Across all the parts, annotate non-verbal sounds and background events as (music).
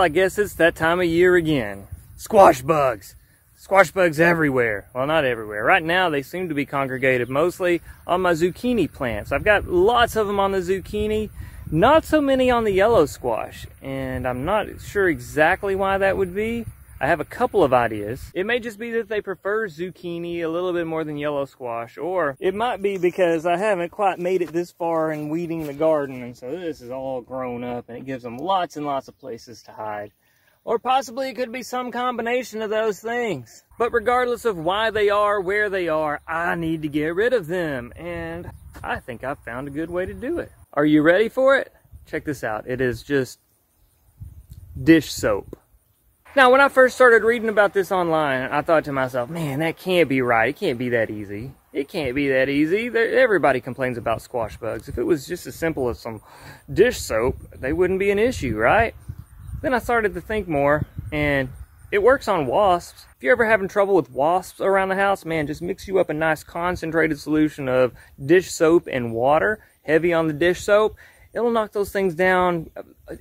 I guess it's that time of year again. Squash bugs. Squash bugs everywhere. Well, not everywhere. Right now, they seem to be congregated mostly on my zucchini plants. I've got lots of them on the zucchini, not so many on the yellow squash, and I'm not sure exactly why that would be. I have a couple of ideas. It may just be that they prefer zucchini a little bit more than yellow squash, or it might be because I haven't quite made it this far in weeding the garden, and so this is all grown up, and it gives them lots and lots of places to hide. Or possibly it could be some combination of those things. But regardless of why they are where they are, I need to get rid of them, and I think I've found a good way to do it. Are you ready for it? Check this out. It is just dish soap. Now, when I first started reading about this online, I thought to myself, man, that can't be right. It can't be that easy. It can't be that easy. Everybody complains about squash bugs. If it was just as simple as some dish soap, they wouldn't be an issue, right? Then I started to think more, and it works on wasps. If you're ever having trouble with wasps around the house, man, just mix you up a nice concentrated solution of dish soap and water, heavy on the dish soap, it'll knock those things down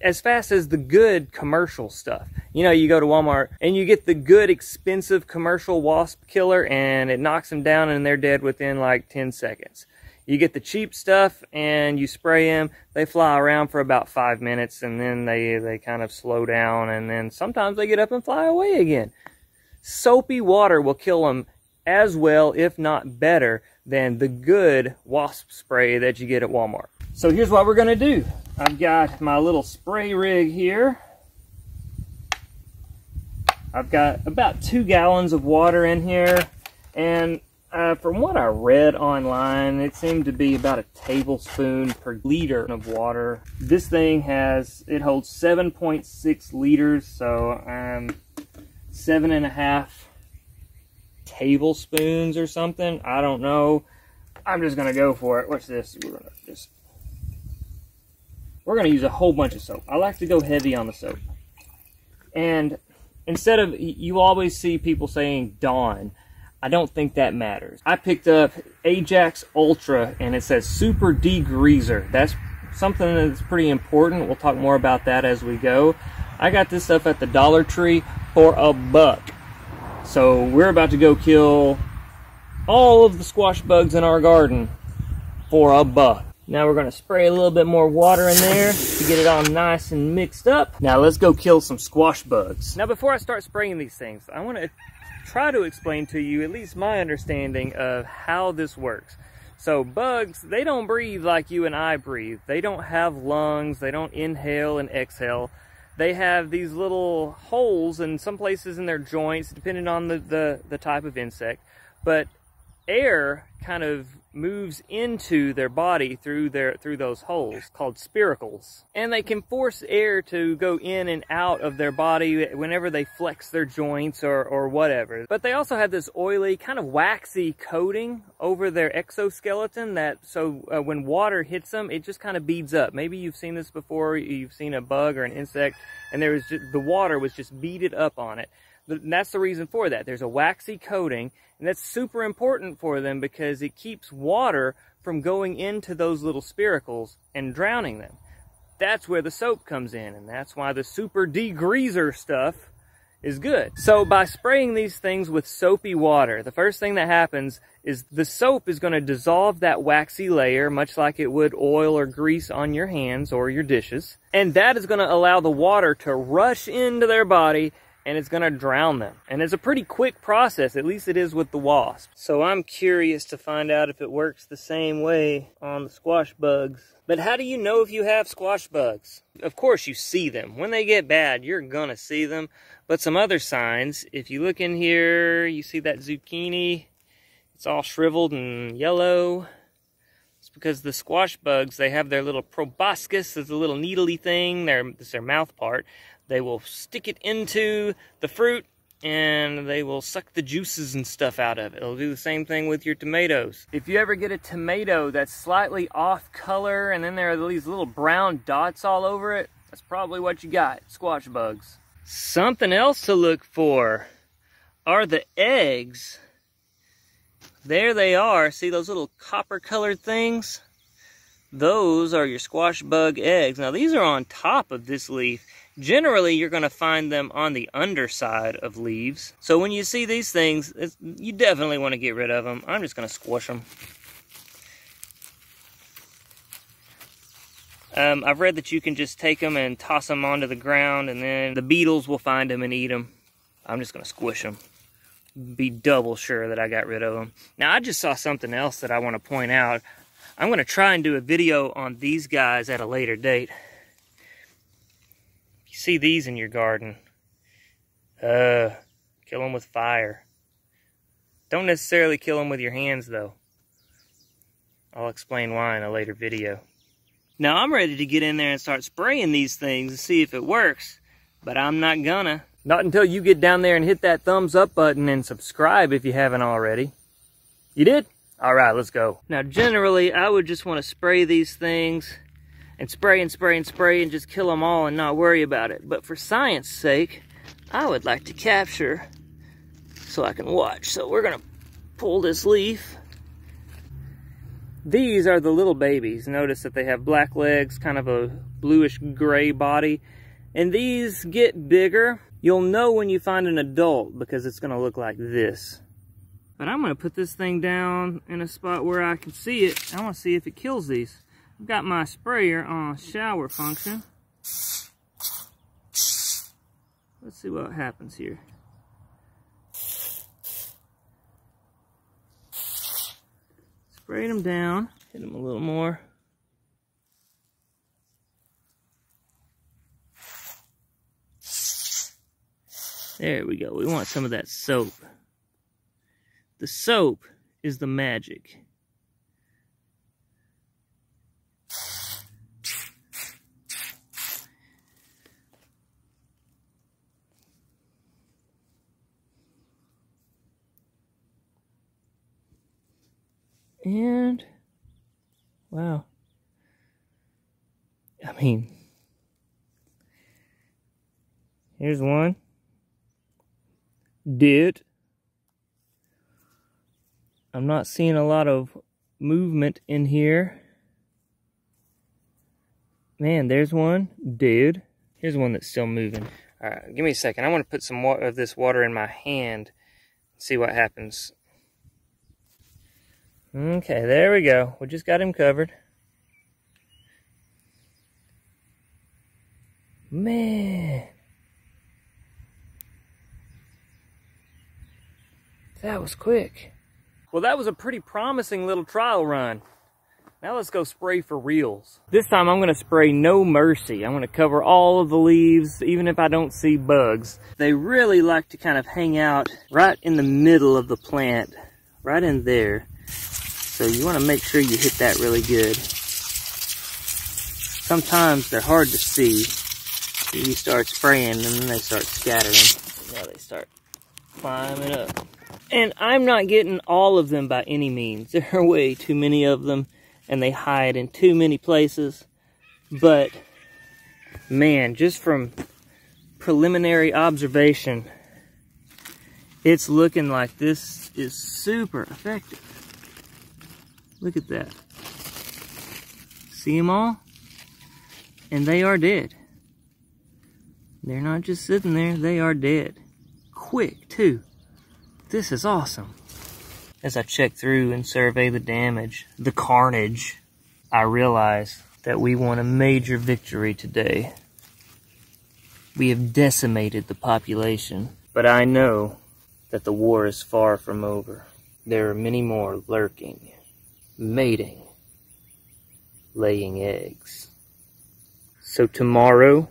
as fast as the good commercial stuff. You know, you go to Walmart and you get the good expensive commercial wasp killer and it knocks them down and they're dead within like 10 seconds. You get the cheap stuff and you spray them, they fly around for about five minutes and then they, they kind of slow down and then sometimes they get up and fly away again. Soapy water will kill them as well, if not better, than the good wasp spray that you get at Walmart. So here's what we're gonna do. I've got my little spray rig here. I've got about two gallons of water in here. And uh, from what I read online, it seemed to be about a tablespoon per liter of water. This thing has, it holds 7.6 liters, so I'm seven and a half tablespoons or something. I don't know. I'm just gonna go for it. What's this? We're gonna just we're going to use a whole bunch of soap. I like to go heavy on the soap. And instead of, you always see people saying Dawn. I don't think that matters. I picked up Ajax Ultra and it says Super Degreaser. That's something that's pretty important. We'll talk more about that as we go. I got this stuff at the Dollar Tree for a buck. So we're about to go kill all of the squash bugs in our garden for a buck. Now we're going to spray a little bit more water in there to get it all nice and mixed up. Now let's go kill some squash bugs. Now before I start spraying these things, I want to try to explain to you at least my understanding of how this works. So bugs, they don't breathe like you and I breathe. They don't have lungs, they don't inhale and exhale. They have these little holes in some places in their joints, depending on the, the, the type of insect. But air kind of moves into their body through their through those holes called spiracles. And they can force air to go in and out of their body whenever they flex their joints or or whatever. But they also have this oily kind of waxy coating over their exoskeleton that so uh, when water hits them it just kind of beads up. Maybe you've seen this before. You've seen a bug or an insect and there was just, the water was just beaded up on it and that's the reason for that there's a waxy coating and that's super important for them because it keeps water from going into those little spiracles and drowning them. That's where the soap comes in, and that's why the super degreaser stuff is good. So by spraying these things with soapy water, the first thing that happens is the soap is going to dissolve that waxy layer, much like it would oil or grease on your hands or your dishes. And that is going to allow the water to rush into their body and it's going to drown them. And it's a pretty quick process, at least it is with the wasp. So I'm curious to find out if it works the same way on the squash bugs. But how do you know if you have squash bugs? Of course you see them. When they get bad, you're gonna see them. But some other signs, if you look in here, you see that zucchini. It's all shriveled and yellow. It's because the squash bugs, they have their little proboscis, it's a little needly thing, their, it's their mouth part. They will stick it into the fruit and they will suck the juices and stuff out of it. It'll do the same thing with your tomatoes. If you ever get a tomato that's slightly off color and then there are these little brown dots all over it, that's probably what you got, squash bugs. Something else to look for are the eggs. There they are. See those little copper colored things? Those are your squash bug eggs. Now these are on top of this leaf Generally, you're going to find them on the underside of leaves. So when you see these things, you definitely want to get rid of them. I'm just going to squash them. Um, I've read that you can just take them and toss them onto the ground and then the beetles will find them and eat them. I'm just going to squish them. Be double sure that I got rid of them. Now, I just saw something else that I want to point out. I'm going to try and do a video on these guys at a later date You see these in your garden, uh, kill them with fire. Don't necessarily kill them with your hands though. I'll explain why in a later video. Now I'm ready to get in there and start spraying these things and see if it works, but I'm not gonna. Not until you get down there and hit that thumbs up button and subscribe if you haven't already. You did? All right, let's go. Now generally I would just want to spray these things and spray and spray and spray and just kill them all and not worry about it. But for science sake, I would like to capture so I can watch. So we're gonna pull this leaf. These are the little babies. Notice that they have black legs, kind of a bluish gray body. And these get bigger. You'll know when you find an adult because it's gonna look like this. But I'm gonna put this thing down in a spot where I can see it. I wanna see if it kills these. I've got my sprayer on shower function. Let's see what happens here. Spray them down, hit them a little more. There we go. We want some of that soap. The soap is the magic. And wow. I mean, here's one. Did. I'm not seeing a lot of movement in here. Man, there's one. Dude. Here's one that's still moving. All right, give me a second. I want to put some of this water in my hand. And see what happens. Okay, there we go. We just got him covered. Man. That was quick. Well, that was a pretty promising little trial run. Now let's go spray for reals. This time I'm gonna spray no mercy. I'm gonna cover all of the leaves, even if I don't see bugs. They really like to kind of hang out right in the middle of the plant, right in there. So you want to make sure you hit that really good. Sometimes they're hard to see. You start spraying and then they start scattering. Now they start climbing up. And I'm not getting all of them by any means. (laughs) There are way too many of them and they hide in too many places. But man, just from preliminary observation, it's looking like this is super effective. Look at that. See them all? And they are dead. They're not just sitting there, they are dead. Quick, too. This is awesome. As I check through and survey the damage, the carnage, I realize that we won a major victory today. We have decimated the population, but I know that the war is far from over. There are many more lurking mating, laying eggs. So tomorrow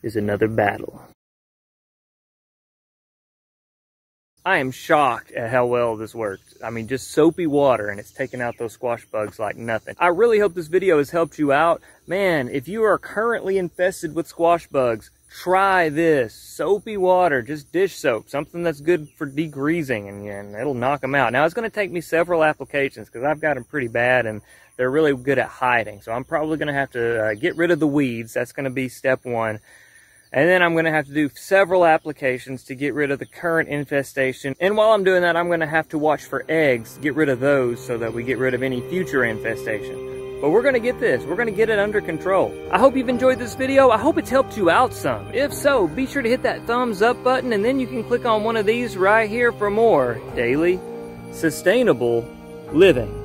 is another battle. I am shocked at how well this worked. I mean, just soapy water and it's taking out those squash bugs like nothing. I really hope this video has helped you out. Man, if you are currently infested with squash bugs, try this soapy water just dish soap something that's good for degreasing and, and it'll knock them out now it's going to take me several applications because i've got them pretty bad and they're really good at hiding so i'm probably going to have to uh, get rid of the weeds that's going to be step one and then I'm going to have to do several applications to get rid of the current infestation. And while I'm doing that, I'm going to have to watch for eggs, get rid of those so that we get rid of any future infestation. But we're going to get this. We're going to get it under control. I hope you've enjoyed this video. I hope it's helped you out some. If so, be sure to hit that thumbs up button and then you can click on one of these right here for more daily sustainable living.